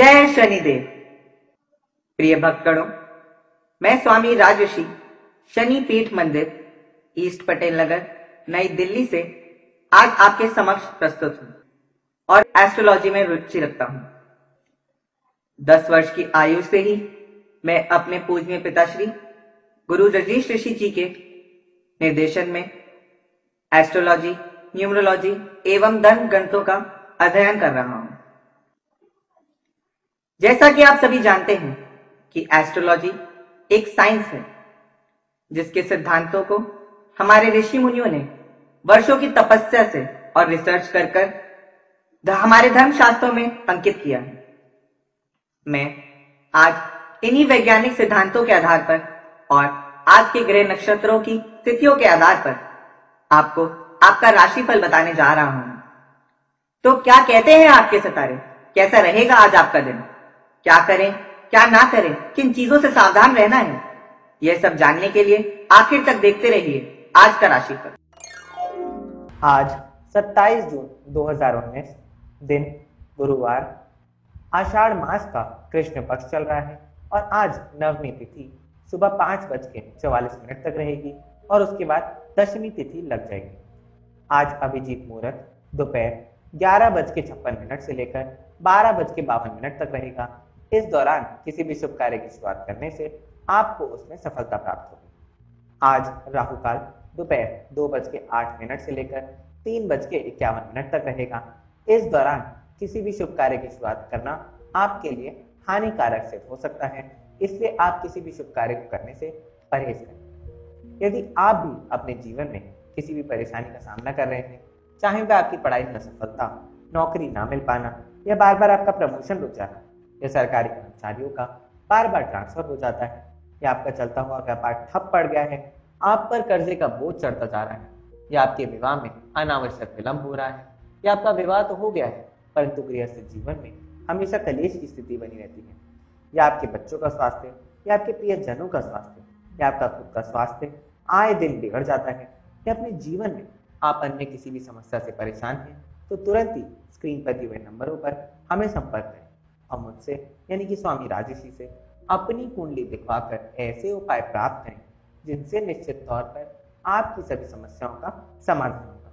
जय शनिदेव। प्रिय भक्तगणों, मैं स्वामी राजऋषि शनि पीठ मंदिर, ईस्ट पटेल नगर, नई दिल्ली से आज आपके समक्ष प्रस्तुत हूँ और एस्ट्रोलॉजी में रुचि रखता हूँ। दस वर्ष की आयु से ही मैं अपने पूजनीय पिताश्री गुरु रजीश ऋषि जी के निर्देशन में एस्ट्रोलॉजी न्यूमरोलॉजी एवं धन ग्रंथों का अध्ययन कर रहा हूँ। जैसा कि आप सभी जानते हैं कि एस्ट्रोलॉजी एक साइंस है, जिसके सिद्धांतों को हमारे ऋषि मुनियों ने वर्षों की तपस्या से और रिसर्च कर कर हमारे धर्म शास्त्रों में अंकित किया है। मैं आज इन्हीं वैज्ञानिक सिद्धांतों के आधार पर और आज के ग्रह नक्षत्रों की स्थितियों के आधार पर आपको आपका राशिफल बताने जा रहा हूँ। तो क्या कहते हैं आपके सितारे? कैसा रहेगा आज आपका दिन? क्या करें, क्या ना करें, किन चीज़ों से सावधान रहना है? यह सब जानने के लिए आखिर तक देखते रहिए आज का राशिफल। आज 27 जून 2019 दिन गुरुवार, आषाढ़ मास का कृष्ण पक्ष चल रहा है और आज नवमी तिथि सुबह पाँच बज के चौवालीस मिनट तक रहेगी और उसके बाद दशमी तिथि लग जाएगी। आज अभिजीत मुहूर्त दोपहर ग्यारह बज के छप्पन मिनट से लेकर बारह बज के बावन मिनट तक रहेगा इस दौरान किसी भी शुभ कार्य की शुरुआत करने से आपको उसमें सफलता प्राप्त होगी। आज राहु काल दोपहर दो बज के आठ मिनट से लेकर तीन बज के इक्यावन मिनट तक रहेगा। इस दौरान किसी भी शुभ कार्य की शुरुआत करना आपके लिए हानिकारक सिद्ध हो सकता है। इसलिए आप किसी भी शुभ कार्य को करने से परहेज करें। यदि आप भी अपने जीवन में किसी भी परेशानी का सामना कर रहे हैं, चाहे वह आपकी पढ़ाई में असफलता, नौकरी ना मिल पाना या बार बार आपका प्रमोशन रुक जाना या सरकारी कर्मचारियों का बार बार ट्रांसफ़र हो जाता है। या आपका चलता हुआ व्यापार ठप पड़ गया है। आप पर कर्जे का बोझ चढ़ता जा रहा है। या आपके विवाह में अनावश्यक विलंब हो रहा है। या आपका विवाह तो हो गया है, परंतु गृहस्थ जीवन में हमेशा कलेश की स्थिति बनी रहती है। या आपके बच्चों का स्वास्थ्य, या आपके प्रियजनों का स्वास्थ्य, या आपका खुद का स्वास्थ्य आए दिन बिगड़ जाता है। या अपने जीवन में आप अन्य किसी भी समस्या से परेशान हैं तो तुरंत ही स्क्रीन पर दिए हुए नंबरों पर हमें संपर्क करें। और मुझसे यानी कि स्वामी राजसी से, अपनी कुंडली दिखवाकर ऐसे उपाय प्राप्त करें जिनसे निश्चित तौर पर आपकी सभी समस्याओं का समाधान होगा।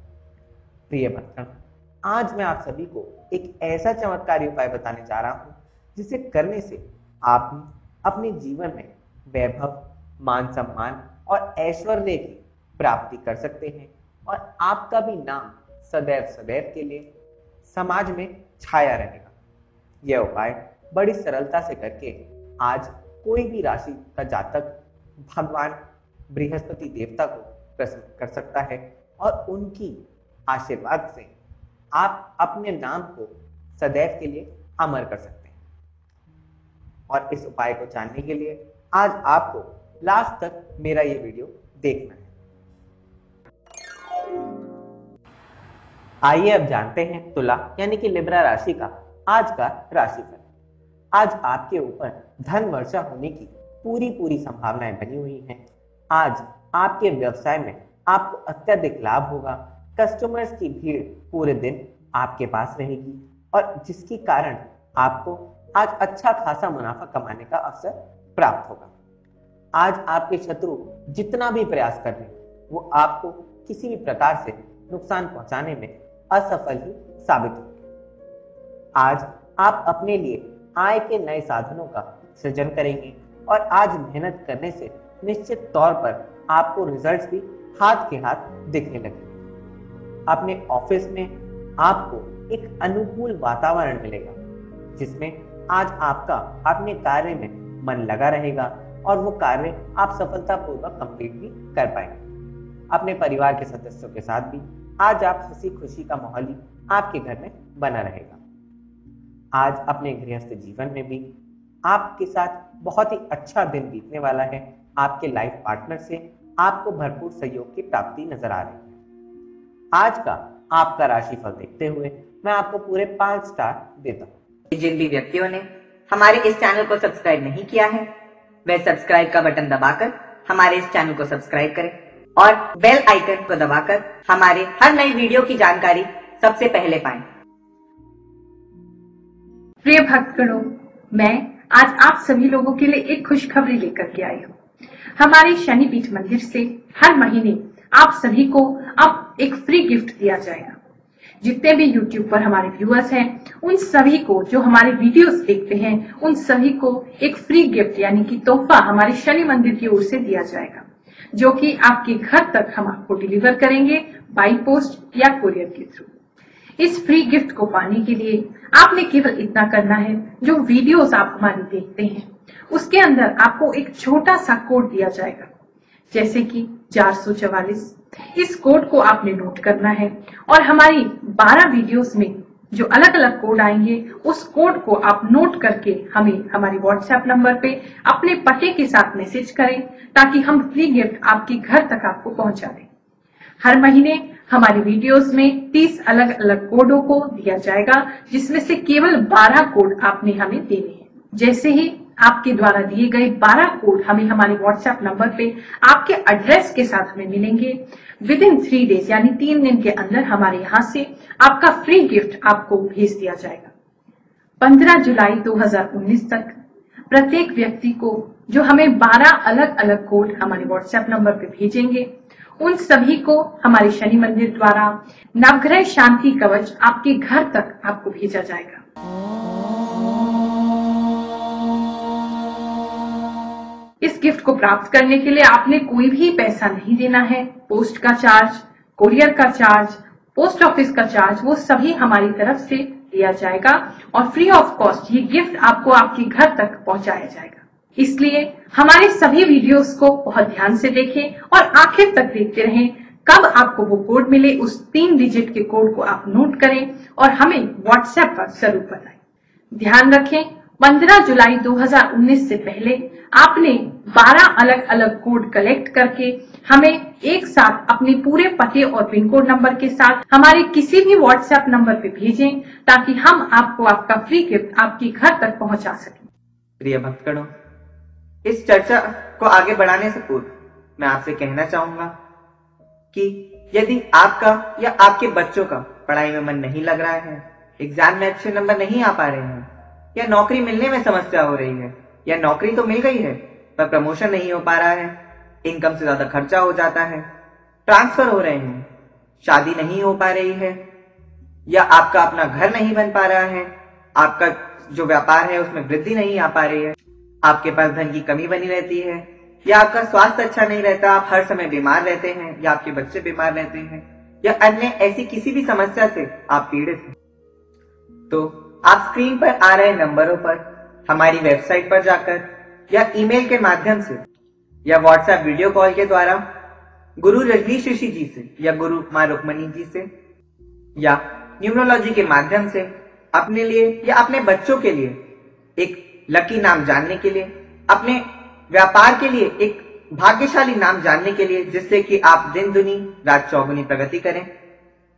प्रिय बच्चों आज मैं आप सभी को एक ऐसा चमत्कारी उपाय बताने जा रहा हूँ, जिसे करने से आप अपने जीवन में वैभव, मान सम्मान और ऐश्वर्य की प्राप्ति कर सकते हैं और आपका भी नाम सदैव सदैव के लिए समाज में छाया रहेगा। यह उपाय बड़ी सरलता से करके आज कोई भी राशि का जातक भगवान बृहस्पति देवता को प्रसन्न कर सकता है और उनकी आशीर्वाद से आप अपने नाम को सदैव के लिए अमर कर सकते हैं। और इस उपाय को जानने के लिए आज आपको लास्ट तक मेरा ये वीडियो देखना है। आइए अब जानते हैं तुला, यानी कि लिब्रा राशि का आज का राशिफल। आज आपके ऊपर धन वर्षा होने की पूरी पूरी संभावनाएँ बनी हुई हैं। आज आपके व्यवसाय में आपको अत्यधिक लाभ होगा। कस्टमर्स की भीड़ पूरे दिन आपके पास रहेगी और जिसके कारण आपको आज अच्छा खासा मुनाफा कमाने का अवसर प्राप्त होगा। आज आपके शत्रु जितना भी प्रयास कर रहे वो आपको किसी भी प्रकार से नुकसान पहुँचाने में असफल ही साबित होंगे। आज आप अपने लिए आय के नए साधनों का सृजन करेंगे और आज मेहनत करने से निश्चित तौर पर आपको रिजल्ट्स भी हाथ के हाथ दिखने लगे अपने ऑफ़िस में आपको एक अनुकूल वातावरण मिलेगा, जिसमें आज आपका अपने कार्य में मन लगा रहेगा और वो कार्य आप सफलतापूर्वक कंप्लीट भी कर पाएँगे। अपने परिवार के सदस्यों के साथ भी आज आप हँसी खुशी का माहौल आपके घर में बना रहेगा। आज अपने गृहस्थ जीवन में भी आपके साथ बहुत ही अच्छा दिन बीतने वाला है। आपके लाइफ पार्टनर से आपको भरपूर सहयोग की प्राप्ति नज़र आ रही है। आज का आपका राशिफल देखते हुए मैं आपको पूरे पाँच स्टार देता हूँ। जिन भी व्यक्तियों ने हमारे इस चैनल को सब्सक्राइब नहीं किया है, वह सब्सक्राइब का बटन दबाकर हमारे इस चैनल को सब्सक्राइब करें और बेल आइकन को दबाकर हमारे हर नई वीडियो की जानकारी सबसे पहले पाएँ। प्रिय भक्तगणों, मैं आज आप सभी लोगों के लिए एक खुशखबरी लेकर के आई हूँ। हमारे शनिपीठ मंदिर से हर महीने आप सभी को अब एक फ्री गिफ्ट दिया जाएगा। जितने भी YouTube पर हमारे व्यूअर्स हैं, उन सभी को जो हमारे वीडियोस देखते हैं, उन सभी को एक फ्री गिफ्ट यानी कि तोहफा हमारे शनि मंदिर की ओर से दिया जाएगा, जो कि आपके घर तक हम आपको डिलीवर करेंगे बाई पोस्ट या कुरियर के थ्रू इस फ्री गिफ्ट को पाने के लिए आपने केवल इतना करना है जो वीडियोस आप हमारे देखते हैं। उसके अंदर आपको एक छोटा सा कोड दिया जाएगा, जैसे कि चार इस कोड को आपने नोट करना है और हमारी 12 वीडियोस में जो अलग अलग कोड आएँगे उस कोड को आप नोट करके हमें हमारे व्हाट्सएप नंबर पे अपने पते के साथ मैसेज करें, ताकि हम फ्री गिफ्ट आपके घर तक आपको पहुँचा दें। हर महीने हमारी वीडियोस में 30 अलग अलग कोडों को दिया जाएगा, जिसमें से केवल 12 कोड आपने हमें देने हैं। जैसे ही आपके द्वारा दिए गए 12 कोड हमें हमारे व्हाट्सएप नंबर पे आपके एड्रेस के साथ हमें मिलेंगे। विद इन थ्री डेज़ यानी तीन दिन के अंदर हमारे यहाँ से आपका फ्री गिफ्ट आपको भेज दिया जाएगा। 15 जुलाई 2019 तक प्रत्येक व्यक्ति को जो हमें 12 अलग अलग कोड हमारे व्हाट्सएप नंबर पे भेजेंगे उन सभी को हमारे शनि मंदिर द्वारा नवग्रह शांति कवच आपके घर तक आपको भेजा जाएगा। इस गिफ्ट को प्राप्त करने के लिए आपने कोई भी पैसा नहीं देना है। पोस्ट का चार्ज कोरियर का चार्ज पोस्ट ऑफ़िस का चार्ज वो सभी हमारी तरफ़ से दिया जाएगा और फ्री ऑफ़ कॉस्ट ये गिफ्ट आपको आपके घर तक पहुँचाया जाएगा। इसलिए हमारे सभी वीडियोस को बहुत ध्यान से देखें और आखिर तक देखते रहें। कब आपको वो कोड मिले, उस तीन डिजिट के कोड को आप नोट करें और हमें व्हाट्सएप पर ज़रूर बताएँ। ध्यान रखें 15 जुलाई 2019 से पहले आपने 12 अलग अलग कोड कलेक्ट करके हमें एक साथ अपने पूरे पते और पिन कोड नंबर के साथ हमारे किसी भी व्हाट्सएप नंबर पे भेजें ताकि हम आपको आपका फ्री गिफ्ट आपके घर तक पहुँचा सकें। प्रिय भक्तगणों इस चर्चा को आगे बढ़ाने से पूर्व, मैं आपसे कहना चाहूँगा कि यदि आपका या आपके बच्चों का पढ़ाई में मन नहीं लग रहा है एग्ज़ाम में अच्छे नंबर नहीं आ पा रहे हैं, या नौकरी मिलने में समस्या हो रही है, या नौकरी तो मिल गई है, पर प्रमोशन नहीं हो पा रहा है इनकम से ज़्यादा खर्चा हो जाता है ट्रांसफ़र हो रहे हैं, शादी नहीं हो पा रही है, या आपका अपना घर नहीं बन पा रहा है, आपका जो व्यापार है उसमें वृद्धि नहीं आ पा रही है आपके पास धन की कमी बनी रहती है, या आपका स्वास्थ्य अच्छा नहीं रहता, आप हर समय बीमार रहते हैं, या आपके बच्चे बीमार रहते हैं, या अन्य ऐसी किसी भी समस्या से आप पीड़ित हैं। तो आप स्क्रीन पर आ रहे नंबरों पर, हमारी वेबसाइट पर जाकर, या ईमेल के माध्यम से, या व्हाट्सएप वीडियो कॉल के द्वारा, गुरु रजनीश ऋषि जी से, या गुरु माँ रुक्मणी जी से, या न्यूमरोलॉजी के माध्यम से, अपने लिए, या अपने बच्चों के लिए, एक लकी नाम जानने के लिए, अपने व्यापार के लिए, एक भाग्यशाली नाम जानने के लिए, जिससे कि आप दिन दुनी, रात चौगुनी प्रगति करें।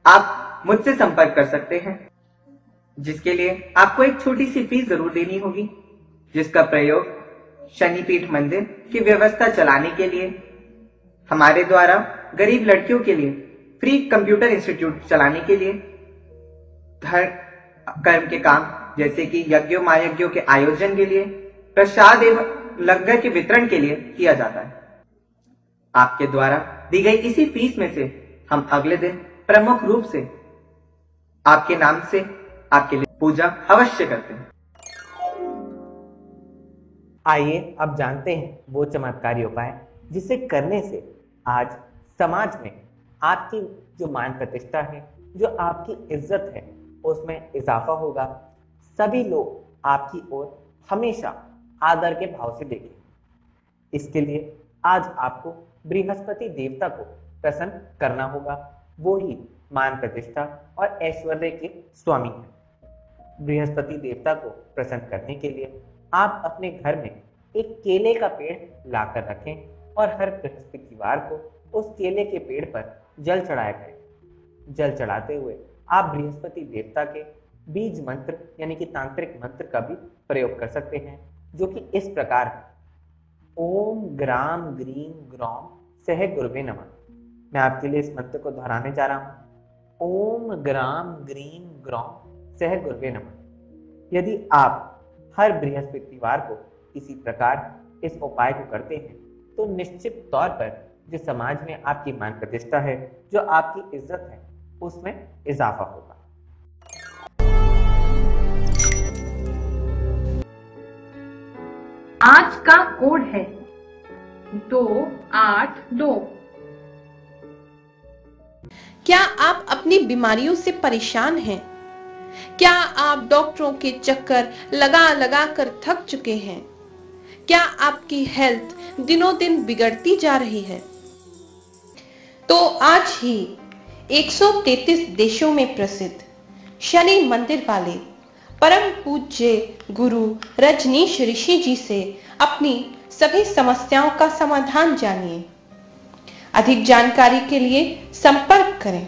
आप मुझसे संपर्क कर सकते हैं, जिसके लिए आपको एक छोटी सी फ़ीस ज़रूर देनी होगी, जिसका प्रयोग शनिपीठ मंदिर की व्यवस्था चलाने के लिए, हमारे द्वारा गरीब लड़कियों के लिए, फ्री कंप्यूटर इंस्टीट्यूट चलाने के लिए धर्म कर्म के काम जैसे कि यज्ञों महायज्ञों के आयोजन के लिए, प्रसाद एवं लंगर के वितरण के लिए किया जाता है। आपके द्वारा दी गई इसी फ़ीस में से हम अगले दिन प्रमुख रूप से आपके नाम से आपके लिए पूजा अवश्य करते हैं। आइए अब जानते हैं वो चमत्कारी उपाय जिसे करने से आज समाज में आपकी जो मान प्रतिष्ठा है, जो आपकी इज़्ज़त है, उसमें इजाफा होगा। सभी लोग आपकी ओर हमेशा आदर के भाव से देखें। इसके लिए आज आपको बृहस्पति देवता को प्रसन्न करना होगा। वो ही मान प्रतिष्ठा और ऐश्वर्य के स्वामी है। बृहस्पति देवता को प्रसन्न करने के लिए आप अपने घर में एक केले का पेड़ लाकर रखें और हर बृहस्पतिवार को उस केले के पेड़ पर जल चढ़ाया करें। जल चढ़ाते हुए आप बृहस्पति देवता के बीज मंत्र, यानी कि तांत्रिक मंत्र का भी प्रयोग कर सकते हैं, जो कि इस प्रकार है। ओम ग्राम ग्रीम ग्रौम सह गुरुवे नमः। मैं आपके लिए इस मंत्र को दोहराने जा रहा हूँ। ओम ग्राम ग्रीम ग्रौम सह गुरुवे नमः। यदि आप हर बृहस्पतिवार को इसी प्रकार इस उपाय को करते हैं तो निश्चित तौर पर जो समाज में आपकी मान प्रतिष्ठा है, जो आपकी इज़्ज़त है, उसमें इजाफा होगा। आज का कोड है। दो, आठ, दो। क्या आप अपनी बीमारियों से परेशान हैं? क्या आप डॉक्टरों के चक्कर लगा लगा कर थक चुके हैं? क्या आपकी हेल्थ दिनों दिन बिगड़ती जा रही है? तो आज ही 133 देशों में प्रसिद्ध शनि मंदिर वाले परम पूज्य गुरु रजनीश ऋषि जी से अपनी सभी समस्याओं का समाधान जानिए। अधिक जानकारी के लिए संपर्क करें।